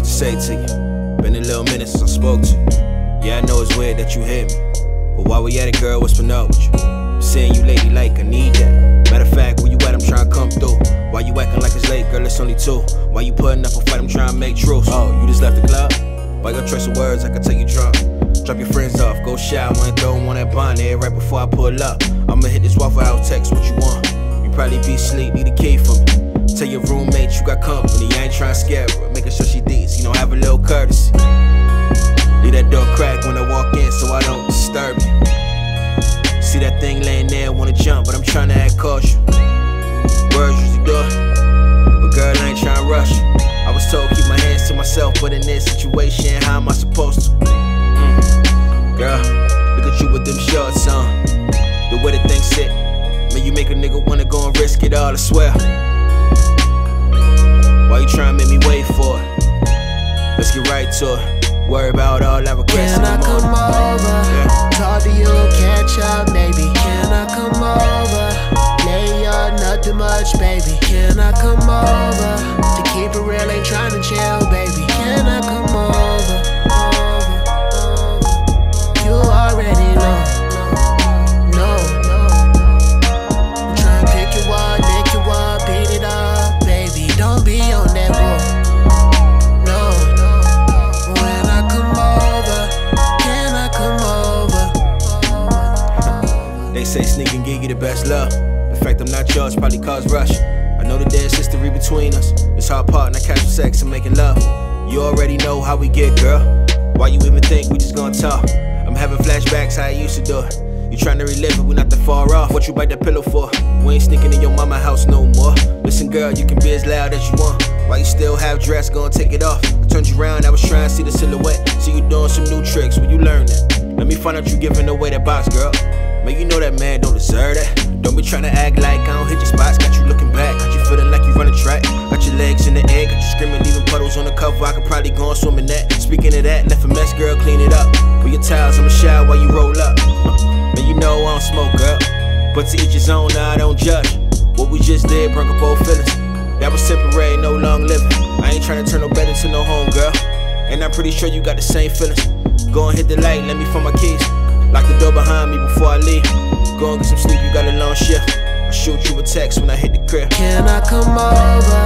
word to say to you. Been a little minute since I spoke to you. Yeah, I know it's weird that you hit me. But while we at it, girl, what's been up with you? Seeing you lately like I need that. Matter of fact, where you at, I'm trying to come through. Why you acting like it's late, girl, it's only two. Why you putting up a fight, I'm trying to make truce. Oh, you just left the club? By your choice of words, I can take you drunk. Drop your friends off, go shower and throw them on that bonnet right before I pull up. I'ma hit this Waffle House text what you want. You probably be asleep, need a key for me. Tell your roommate you got company, I ain't trying to scare her. Making sure she deeds, you know, have a little courtesy. Leave that door crack when I walk in so I don't disturb you. See that thing laying there, wanna jump, but I'm trying to act cautious. Words usually do it, but girl, I ain't trying to rush. I was told keep my hands to myself, but in this situation, how am I supposed to? Mm. Girl, look at you with them shorts on. The way the thing sit, man, you make a nigga wanna go and risk it all, I swear. Trying to make me wait for it? Let's get right to it. Worry about all that regrets Can I come over? Yeah. Talk to you, catch up, baby. Can I come They say sneak and gig you the best love. In fact I'm not yours probably cause rush. I know the there's history between us. It's hard part, not casual sex and making love. You already know how we get, girl. Why you even think we just gonna talk? I'm having flashbacks how I used to do it. You trying to relive it, we not that far off. What you bite that pillow for? We ain't sneaking in your mama house no more. Listen, girl, you can be as loud as you want. Why you still have dress? Gonna take it off. I turned you around, I was trying to see the silhouette. See you doing some new tricks. When you learn that? Let me find out you giving away that box, girl. Man, you know that man don't deserve that. Don't be trying to act like I don't hit your spots. Got you looking back, got you feeling like you run a track. Got your legs in the air, got you screaming, leaving puddles on the cover. I could probably go and swim in that. Speaking of that, left a mess, girl, clean it up. With your towels, I'ma shower while you roll up. Man, you know I don't smoke, girl. But to each his own, now I don't judge. What we just did broke up both feelings. That was temporary, no long living. I ain't trying to turn no bed into no home, girl. And I'm pretty sure you got the same feelings. Go and hit the light, let me find my keys. Lock the door behind me before I leave. Go and get some sleep, you got a long shift. I'll shoot you a text when I hit the crib. Can I come over?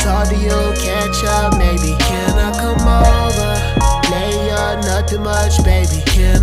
Talk to you, catch up, maybe. Can I come over? Lay up, nothing much, baby. Can